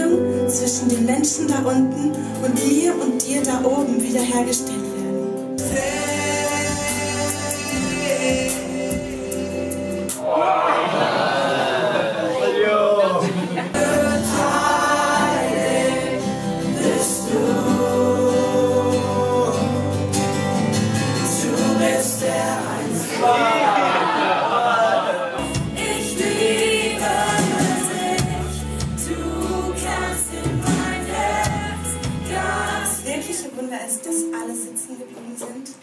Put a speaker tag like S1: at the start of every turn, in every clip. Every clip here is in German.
S1: Beziehung zwischen den Menschen da unten und mir und dir da oben wiederhergestellt Wunder ist, dass alle sitzen geblieben sind.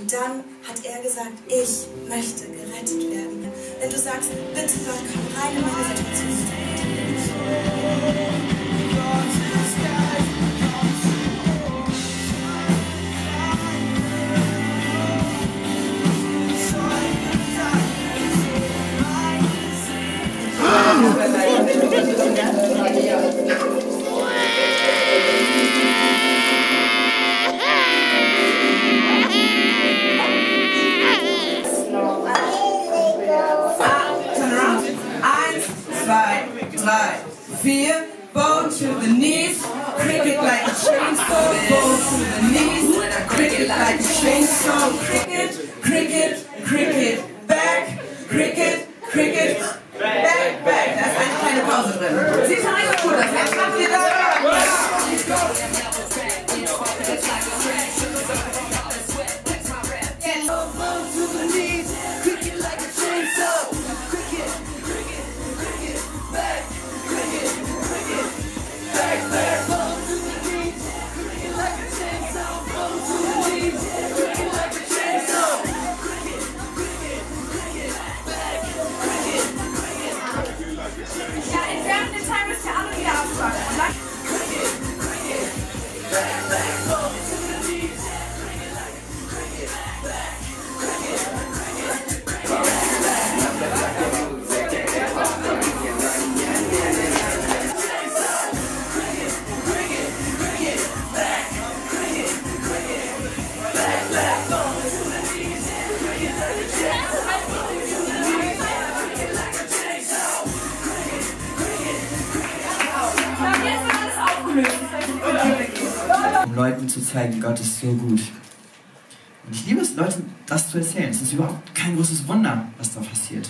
S1: Und dann hat er gesagt, ich möchte gerettet werden. Wenn du sagst, bitte Gott, komm rein in meine Situation.
S2: Zwei, drei, vier. Bow to the knees. Cricket like a chainsaw.
S3: Um Leuten zu zeigen, Gott ist so gut. Und ich liebe es, Leuten das zu erzählen. Es ist überhaupt kein großes Wunder, was da passiert.